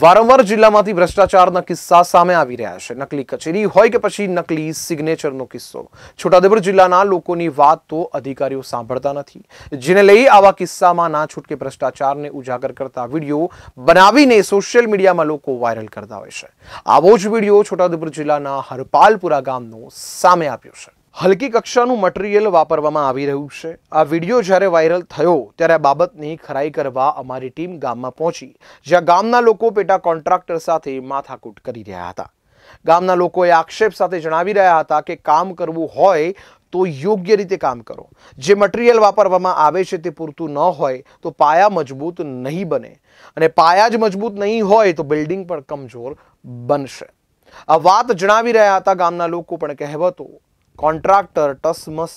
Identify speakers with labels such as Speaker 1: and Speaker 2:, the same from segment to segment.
Speaker 1: વારંવાર જિલ્લામાંથી ભ્રષ્ટાચારના કિસ્સા સામે આવી રહ્યા છે. નકલી કચેરી હોય કે પછી નકલી સિગ્નેચરનો કિસ્સો. છોટાઉદેપુર જિલ્લાના લોકોની વાત તો અધિકારીઓ સાંભળતા નથી. જેને લઈ આવા કિસ્સામાં ના છૂટકે ભ્રષ્ટાચારને ઉજાગર કરતા વીડિયો બનાવીને સોશિયલ મીડિયામાં લોકો વાયરલ કરતા હોય છે. આવો જ વીડિયો છોટાઉદેપુર જિલ્લાના હરપાલપુરા ગામનો સામે આવ્યો છે. હલકી કક્ષાનું મટીરિયલ વાપરવામાં આવી રહ્યું છે. આ વીડિયો જ્યારે વાયરલ થયો ત્યારે આ બાબતની ખરાઈ કરવા અમારી ટીમ ગામમાં પહોંચી, જ્યાં ગામના લોકો પેટા કોન્ટ્રાક્ટર સાથે માથાકૂટ કરી રહ્યા હતા. ગામના લોકોએ આક્ષેપ સાથે જણાવી રહ્યા હતા કે કામ કરવું હોય તો યોગ્ય રીતે કામ કરો. જે મટીરિયલ વાપરવામાં આવે છે તે પૂરતું ન હોય તો પાયા મજબૂત નહીં બને. અને પાયા જ મજબૂત નહીં હોય તો બિલ્ડિંગ પણ કમજોર બનશે. આ વાત જણાવી રહ્યા હતા ગામના લોકો પણ કહેવતો કોન્ટ્રાક્ટર ટસમસ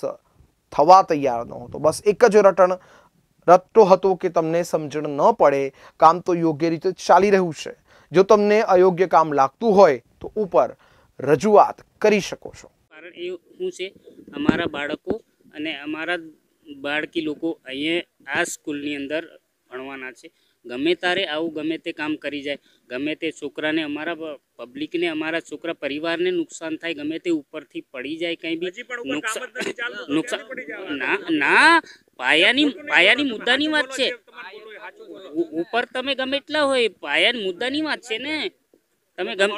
Speaker 1: થવા તૈયાર નહોતો બસ એક જ રટણ રટતો હતો કે તમને સમજણ ન પડે, કામ તો યોગ્ય રીતે ચાલી રહ્યું છે. જો તમને અયોગ્ય કામ લાગતું હોય તો ઉપર રજૂઆત કરી શકો છો.
Speaker 2: કારણ એ શું છે, અમારા બાળકો અને અમારા બાળકી લોકો અહીંયા આ સ્કૂલની અંદર ભણવાના છે. ગમે તારે આવું ગમે તે કામ કરી જાય. ગમે તે છોકરાને અમારા પબ્લિકને અમારા છોકરા પરિવારને નુકસાન થાય ગમે તે ઉપરથી પડી જાય કંઈ બી નુકસાન નુકસાન ના ના પાયાની પાયાની મુદ્દાની વાત છે. ઉપર તમે ગમે એટલા હોય પાયાની મુદ્દાની વાત છે ને. તમે ગમે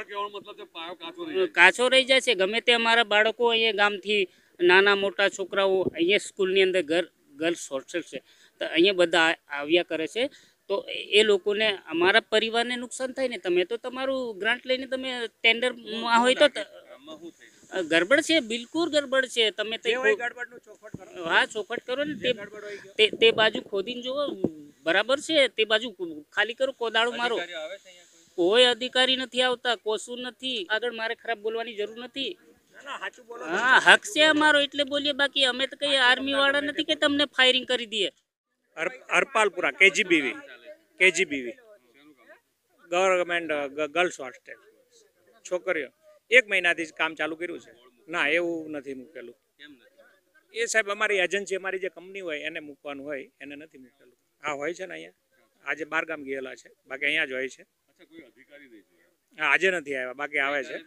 Speaker 2: કાચો રહી જાય. છે. ગમે તે અમારા બાળકો અહીંયા ગામથી નાના મોટા છોકરાઓ અહીંયા સ્કૂલની અંદર ઘર ગર્લ્સ હોસ્ટેલ છે. તો અહીંયા બધા આવ્યા કરે છે. તો એ લોકોને અમારા પરિવારને નુકસાન થાય ને તમે તો તમારું ગ્રાન્ટ લઈને તમે ટેન્ડરમાં હોય તો ગરબડ છે બિલકુલ ગરબડ છે તમે હા ચોખટ કરો ને તે બાજુ ખોદીને જુઓ બરાબર છે તે બાજુ ખાલી કરો કોદાળું મારો. કોઈ? અધિકારી નથી આવતા કોશું નથી આગળ મારે ખરાબ બોલવાની જરૂર નથી. હા હક છે અમારો એટલે બોલીએ બાકી અમે તો કઈ આર્મી વાળા નથી કે તમને ફાયરિંગ કરી દઈએ.
Speaker 3: Arpalpura Harpalpura KGBV KGBV. Government girls hostel. છોકરીઓ, એક મહિનાથી જ કામ ચાલુ કર્યું છે. ના, એવું નથી મૂકેલું. એ સાહેબ અમારી એજન્સી અમારી જે કંપની હોય એને મૂકવાનું હોય, એને નથી મૂકેલું. હા હોય છે ને અહીંયા? આજે બાર ગામ ગયેલા છે. બાકી અહીંયા જ હોય છે. હા, આજે નથી આવ્યા. બાકી આવે છે.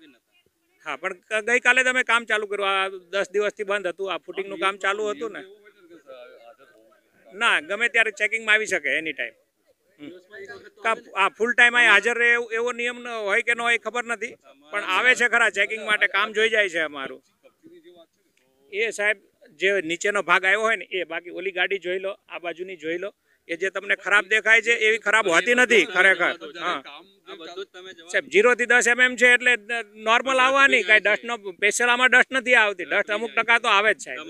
Speaker 3: હા, પણ ગઈકાલે તમે કામ ચાલુ કર્યું. આ દસ દિવસથી બંધ હતું. આ ફૂટિંગનું કામ ચાલુ હતું ને. ના, ગમે ત્યારે ચેકિંગમાં આવી શકે એની ટાઈમ આ ફૂલ ટાઈમ અહીં હાજર રહે એવું- નિયમ હોય કે ન હોય ખબર નથી. પણ આવે છે ખરા ચેકિંગ માટે કામ જોઈ જાય છે અમારું. એ સાહેબ જે નીચેનો ભાગ આવ્યો હોય ને એ બાકી ઓલી ગાડી જોઈ લો આ બાજુની જોઈ લો. એ જે તમને ખરાબ દેખાય છે એવી ખરાબ હોતી નથી ખરેખર. હા. સાહેબ જીરો થી દસ એમએમ છે એટલે નોર્મલ આવવાની કઈ ડસ્ટ નો સ્પેશિયલ ડસ્ટ નથી આવતી. ડસ્ટ અમુક ટકા તો આવે જ સાહેબ.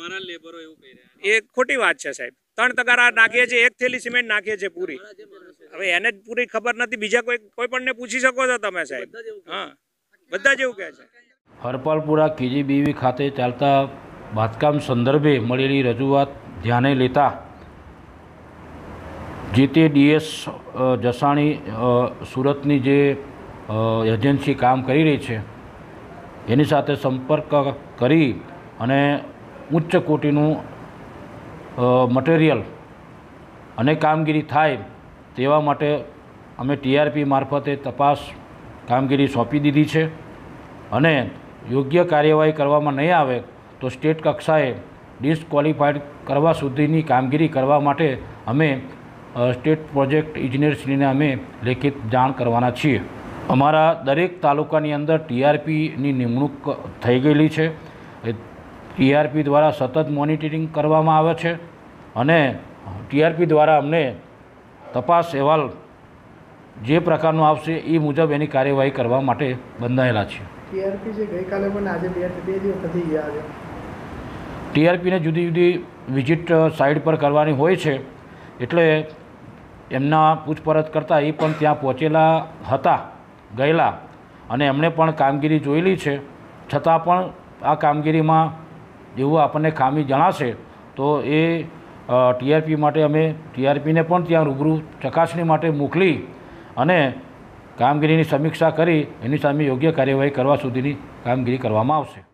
Speaker 3: એ ખોટી વાત છે સાહેબ. ત્રણ તગારા નાખીએ છીએ એક થેલી સિમેન્ટ નાખીએ છીએ પૂરી. હવે એને જ પૂરી ખબર નથી બીજા કોઈ કોઈ પણ પૂછી શકો છો તમે સાહેબ. હા બધા જ એવું કહે છે.
Speaker 4: હરપાલપુરા કેજીબીવી ખાતે ચાલતા બાંધકામ સંદર્ભે મળેલી રજૂઆત ધ્યાને લેતા જે તે ડીએસ જસાણી સુરતની જે એજન્સી કામ કરી રહી છે એની સાથે સંપર્ક કરી અને ઉચ્ચ કોટીનું મટીરિયલ અને કામગીરી થાય તેવા માટે અમે ટીઆરપી મારફતે તપાસ કામગીરી સોંપી દીધી છે અને યોગ્ય કાર્યવાહી કરવામાં નહીં આવે તો સ્ટેટ કક્ષાએ ડિસક્વોલિફાઈડ કરવા સુધીની કામગીરી કરવા માટે અમે સ્ટેટ પ્રોજેક્ટ ઇજનેરશ્રીને અમે લેખિત જાણ કરવાના છીએ. અમારા દરેક તાલુકાની અંદર ટીઆરપીની નિમણૂક થઈ ગયેલી છે. ટીઆરપી દ્વારા સતત મોનિટરિંગ કરવામાં આવે છે અને ટીઆરપી દ્વારા અમને તપાસ અહેવાલ જે પ્રકારનો આવશે એ મુજબ એની કાર્યવાહી કરવા માટે બંધાયેલા છીએ
Speaker 5: ટીઆરપી છે ગઈકાલે પણ આજે બે દિવસથી ગયા છે.
Speaker 4: ટીઆરપીને જુદી જુદી વિઝિટ સાઇટ પર કરવાની હોય છે એટલે એમના પૂછપરછ કરતાં એ પણ ત્યાં પહોંચેલા હતા ગયેલા અને એમણે પણ કામગીરી જોયેલી છે. છતાં પણ આ કામગીરીમાં જેવું આપણને ખામી જણાશે, તો એ ટીઆરપી માટે અમે ટીઆરપીને પણ ત્યાં રૂબરૂ ચકાસણી માટે મોકલી અને કામગીરીની સમીક્ષા કરી, એની સામે યોગ્ય કાર્યવાહી કરવા સુધીની કામગીરી કરવામાં આવશે.